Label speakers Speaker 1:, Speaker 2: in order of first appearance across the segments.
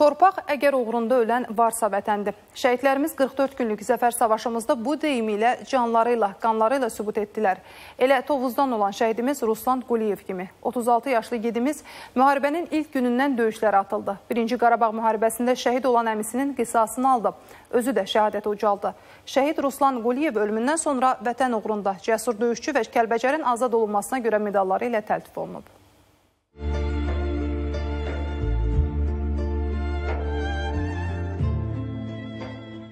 Speaker 1: Torpaq əgər uğrunda ölən varsa vətəndir. Şəhidlərimiz 44 günlük zəfər savaşımızda bu deyimi ilə canları ilə, qanları ilə sübut etdilər. Elə Tovuzdan olan şəhidimiz Ruslan Quliyev kimi 36 yaşlı gedimiz müharibənin ilk günündən döyüşlərə atıldı. Birinci Qarabağ müharibəsində şəhid olan əmisinin qisasını aldı. Özü də şəhadət ucaldı. Şəhid Ruslan Quliyev ölümündən sonra vətən uğrunda cəsur döyüşçü və Kəlbəcərin azad olunmasına görə medalları ilə təltif olunub.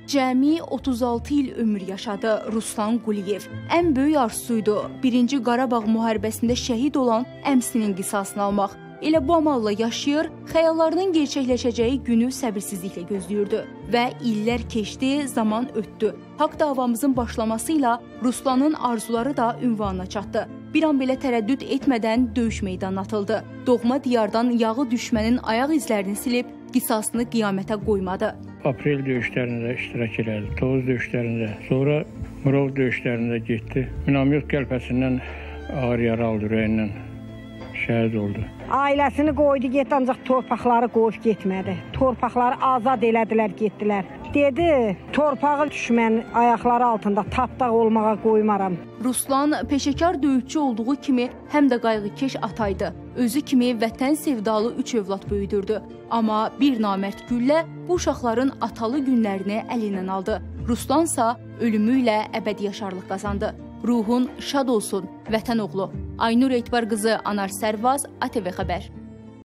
Speaker 2: Cəmi 36 il ömür yaşadı Ruslan Quliyev. Ən böyük arzusuydu 1-ci Qarabağ müharibəsində şəhid olan əmsinin qisasını almaq. Elə bu amalla yaşayır, xəyallarının gerçəkləşəcəyi günü səbirsizliklə gözləyirdi və illər keçdi, zaman ötdü. Haqq davamızın başlaması ilə Ruslanın arzuları da ünvanına çatdı. Bir an belə tərəddüd etmədən döyüş meydanına atıldı. Doğma diyardan yağı düşmənin ayaq izlərini silib qisasını qiyamətə qoymadı.
Speaker 3: Aprel döyüşlərində iştirak elədi. Tovuz döyüşlərində, sonra Murov döyüşlərində getdi. Minamyot qəlpəsindən ağır yara aldı ürəyindən. Şəhid oldu.
Speaker 4: Ailəsini qoydu, getdi ancaq torpaqları qoyub getmədi. Torpaqları azad elədilər, getdilər. Dedi, torpağı düşmənin ayaqları altında tapdaq olmağa qoymaram.
Speaker 2: Ruslan peşəkar döyüşçü olduğu kimi həm də qayğıkeş ataydı. Özü kimi vətən sevdalı üç övlad böyüdürdü. Amma bir namərd güllə bu uşaqların atalı günlərini əlindən aldı. Ruslansa ölümü ilə əbədi yaşarlıq qazandı. Ruhun şad olsun, vətən oğlu. Aynur Etibar qızı Anar Sərvaz, ATV xəbər.